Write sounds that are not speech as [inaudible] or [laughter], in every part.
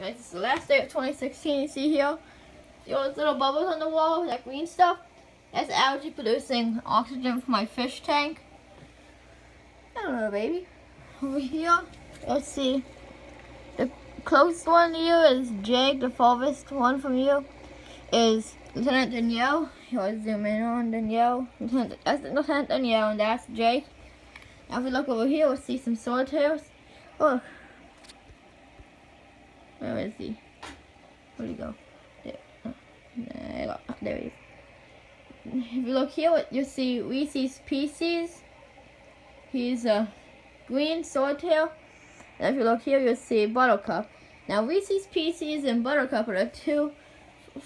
Guys, it's the last day of 2016. You see here, see all those little bubbles on the wall, that green stuff? That's algae producing oxygen for my fish tank. I don't know, baby. Over here, let's see. The closest one here is Jake. The farthest one from you is Lieutenant Danielle. Here, zoom in on Danielle. Lieutenant, that's Lieutenant Danielle, and that's Jake. Now, if we look over here, we'll see some swordtails. Look. Where is he? Where'd he go? There, there, ah, there he is. If you look here, you'll see Reese's Pieces. He's a green swordtail. And if you look here, you'll see Buttercup. Now, Reese's Pieces and Buttercup are the two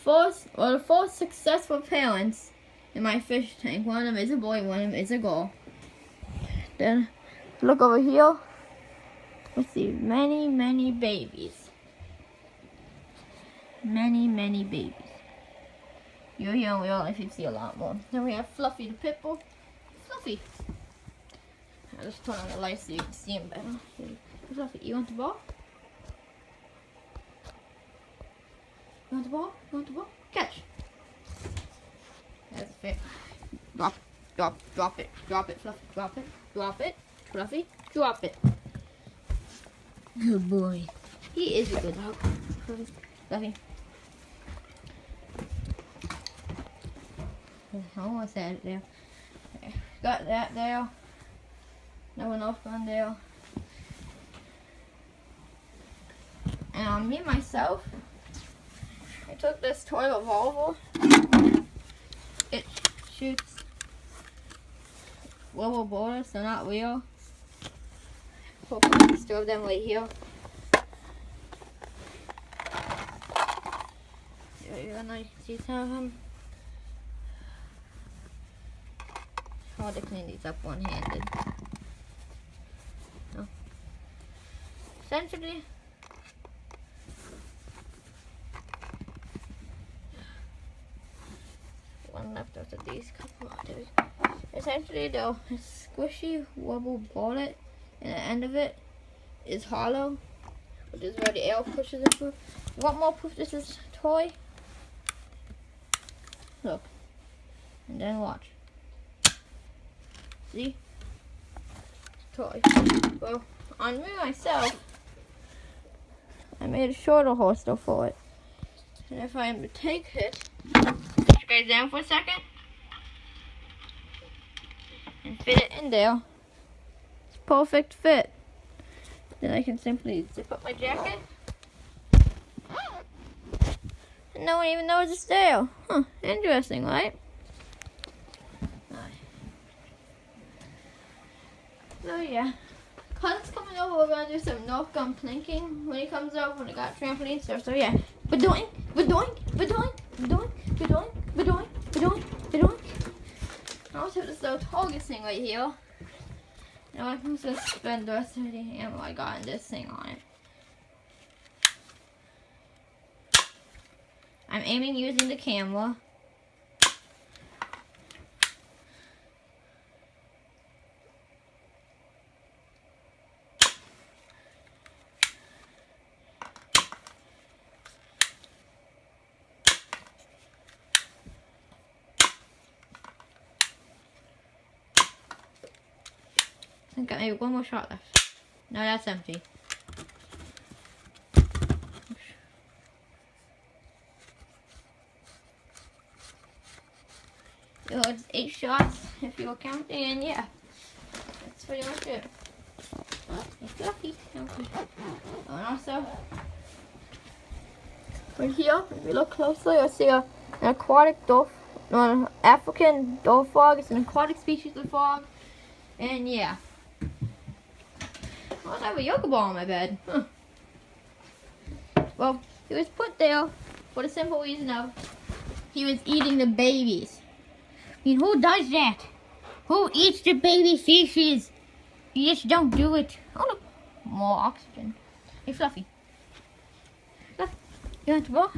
or the four successful parents in my fish tank. One of them is a boy, one of them is a girl. Then, look over here. Let's see, many, many babies many, many babies. You're young, we life, you see a lot more. Then we have Fluffy the Pitbull. Fluffy. I'll just turn on the light so you can see him better. Fluffy, you want the ball? You want the ball? You want the ball? Catch. That's fair. Drop, drop, drop it, drop it, Fluffy, drop it, drop it, Fluffy, drop it. Good boy. He is a good dog. Fluffy. Almost had it there. Got that there. No one else on there. And on me myself, I took this toy revolver. It shoots rubber bullets, so not real. Hopefully, I store them right here. There you go, now you can see some of them. Hard to clean these up one-handed. Oh. Essentially, one left after these couple others. Essentially, though, a squishy wobble bullet, and the end of it is hollow, which is where the air pushes it through. Want more proof this is toy? Look, and then watch. Toy. Well, on me myself, I made a shorter holster for it. And if I am to take it, put you guys down for a second. And fit it in there. It's perfect fit. Then I can simply zip up my jacket. And no one even knows it's there. Huh, interesting, right? So yeah. Clint's coming over, we're gonna do some Nerf gun plinking when he comes over when I got trampoline stuff. So yeah. We're doing, we're doing, we're doing, we're doing. I also have this little target thing right here. Now I'm just to spend the rest of the ammo I got in this thing on it. I'm aiming using the camera. I've got maybe one more shot left. No, that's empty. So it's eight shots if you're counting, and yeah, that's pretty much it. It's lucky. Okay. And also, right here, if you look closely, you'll see a, an aquatic dove, an African dwarf frog. It's an aquatic species of frog, and yeah. I have a yoga ball on my bed. Huh. Well, he was put there for the simple reason of he was eating the babies. I mean, who does that? Who eats the baby fishes? You just don't do it. Oh, look. More oxygen. Hey, Fluffy. [laughs] Fluffy, you want the ball?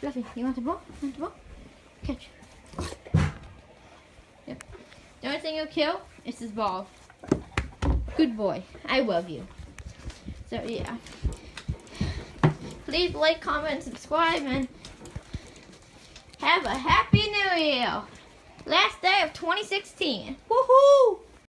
Fluffy, you want the ball? You want ball? Catch. Yep. The only thing you'll kill is this ball. Good boy. I love you. So yeah. Please like, comment, subscribe, and have a happy new year. Last day of 2016. Woohoo!